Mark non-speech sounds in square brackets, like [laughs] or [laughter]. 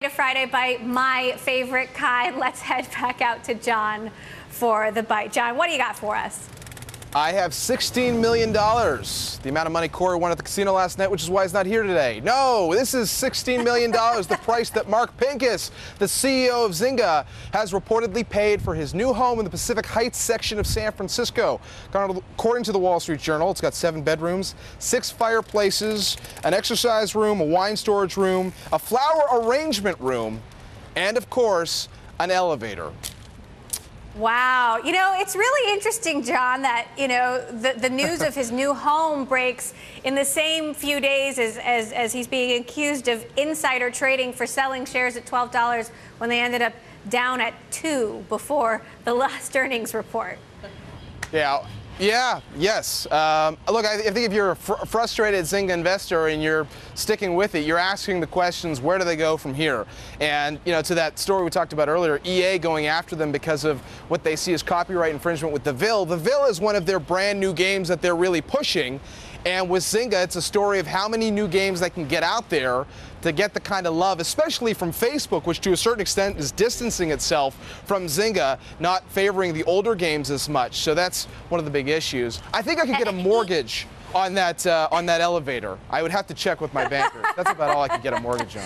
to Friday Bite, my favorite kind. [laughs] Let's head back out to John for the bite. John, what do you got for us? I have $16 million, the amount of money Corey won at the casino last night, which is why he's not here today. No, this is $16 million, the price that Mark Pincus, the CEO of Zynga, has reportedly paid for his new home in the Pacific Heights section of San Francisco. According to the Wall Street Journal, it's got seven bedrooms, six fireplaces, an exercise room, a wine storage room, a flower arrangement room, and of course, an elevator. Wow. You know, it's really interesting, John, that, you know, the, the news of [laughs] his new home breaks in the same few days as, as, as he's being accused of insider trading for selling shares at $12 when they ended up down at 2 before the last [laughs] earnings report. Yeah, yeah, yes. Um, look, I think if you're a fr frustrated Zynga investor and you're sticking with it, you're asking the questions, where do they go from here? And, you know, to that story we talked about earlier, EA going after them because of what they see as copyright infringement with The Ville. The Ville is one of their brand new games that they're really pushing. And with Zynga, it's a story of how many new games they can get out there to get the kind of love, especially from Facebook, which to a certain extent is distancing itself from Zynga, not favoring the older games as much. So that's one of the big issues. I think I could get a [laughs] mortgage on that uh, on that elevator. I would have to check with my banker. That's about all I could get a mortgage on.